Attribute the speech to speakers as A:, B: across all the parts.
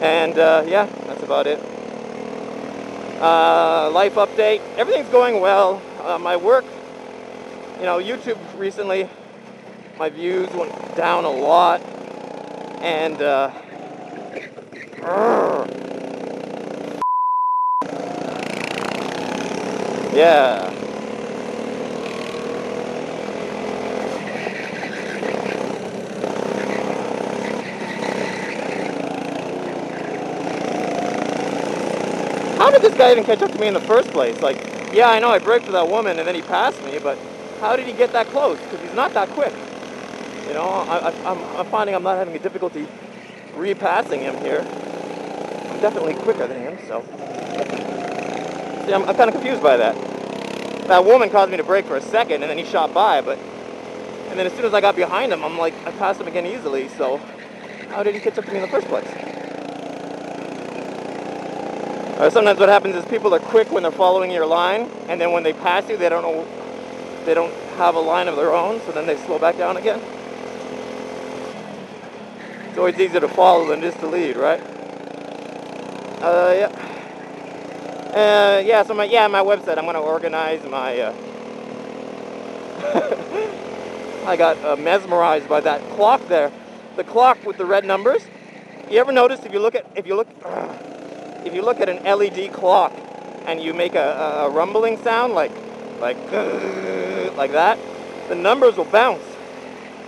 A: And uh, yeah, that's about it. Uh, life update. Everything's going well. Uh, my work, you know, YouTube recently, my views went down a lot. And, uh, yeah. How did this guy even catch up to me in the first place? Like, yeah, I know I braked for that woman and then he passed me, but how did he get that close? Because he's not that quick. You know, I, I'm finding I'm not having a difficulty repassing him here. I'm definitely quicker than him, so. See, I'm, I'm kind of confused by that. That woman caused me to brake for a second and then he shot by, but. And then as soon as I got behind him, I'm like, I passed him again easily, so how did he catch up to me in the first place? Uh, sometimes what happens is people are quick when they're following your line, and then when they pass you, they don't know, they don't have a line of their own, so then they slow back down again. It's always easier to follow than just to lead, right? Uh, yeah. Uh, yeah. So my yeah, my website. I'm gonna organize my. Uh, I got uh, mesmerized by that clock there, the clock with the red numbers. You ever notice if you look at if you look. if you look at an LED clock and you make a, a rumbling sound like like like that, the numbers will bounce.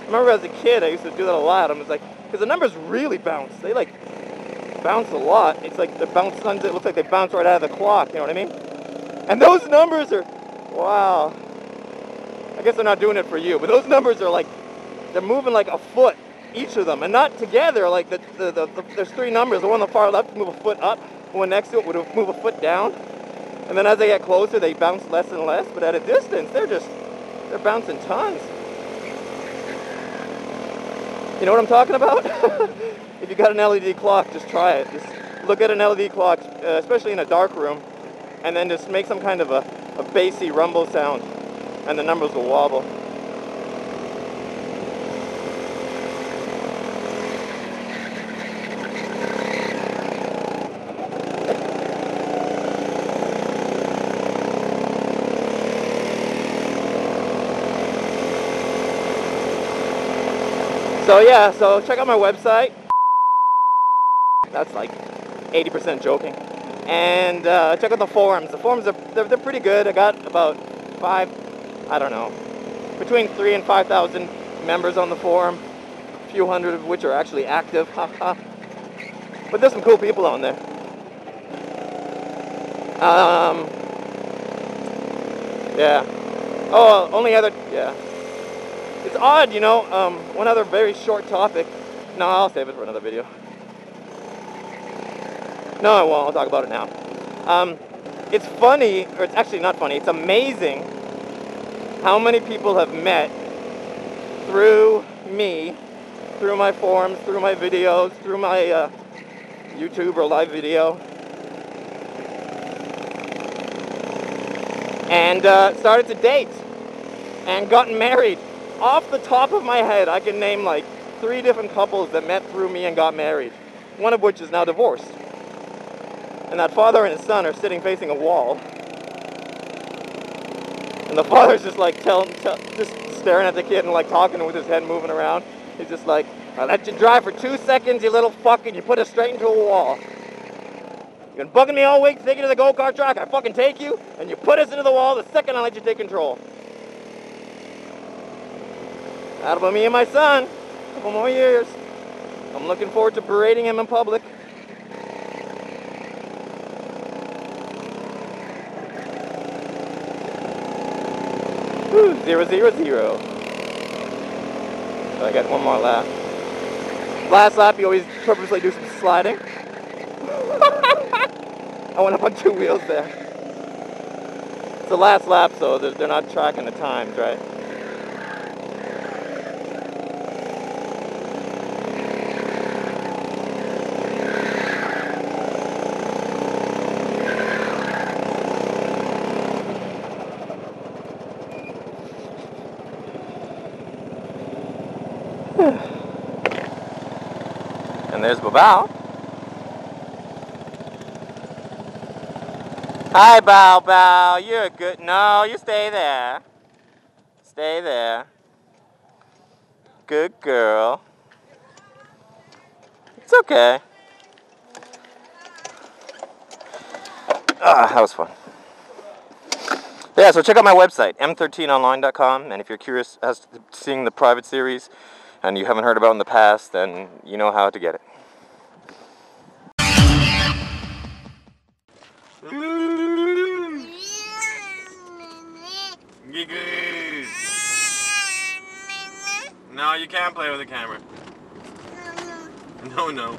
A: I remember as a kid, I used to do that a lot. I was like, because the numbers really bounce. They like bounce a lot. It's like the bounce it looks like they bounce right out of the clock. You know what I mean? And those numbers are, wow. I guess they're not doing it for you, but those numbers are like, they're moving like a foot each of them, and not together. Like the, the, the, the there's three numbers. The one on the far left move a foot up. One next to it would move a foot down. And then as they get closer, they bounce less and less. But at a distance, they're just they're bouncing tons. You know what I'm talking about? if you got an LED clock, just try it. Just look at an LED clock, uh, especially in a dark room, and then just make some kind of a, a bassy rumble sound, and the numbers will wobble. So yeah, so check out my website. That's like 80% joking. And uh, check out the forums. The forums are they're, they're pretty good. I got about five, I don't know, between three and five thousand members on the forum. A few hundred of which are actually active. but there's some cool people on there. Um, yeah. Oh, only other yeah. It's odd, you know, um, one other very short topic. No, I'll save it for another video. No, I won't. I'll talk about it now. Um, it's funny, or it's actually not funny, it's amazing how many people have met through me, through my forums, through my videos, through my uh, YouTube or live video. And uh, started to date and gotten married off the top of my head, I can name like three different couples that met through me and got married, one of which is now divorced. And that father and his son are sitting facing a wall. And the father's just like telling, tell, just staring at the kid and like talking with his head moving around. He's just like, I let you drive for two seconds, you little fuck, and you put us straight into a wall. You've been bugging me all week you to the go-kart track. I fucking take you, and you put us into the wall the second I let you take control. Out about me and my son. A couple more years. I'm looking forward to berating him in public. Whew, zero, zero, zero. So I got one more lap. Last lap, you always purposely do some sliding. I went up on two wheels there. It's the last lap, so they're not tracking the times, right? and there's Babao. Hi, Bow You're a good. No, you stay there. Stay there. Good girl. It's okay. Ah, that was fun. Yeah, so check out my website, m13online.com, and if you're curious as to seeing the private series, and you haven't heard about in the past, then you know how to get it. No, you can't play with the camera. No, no.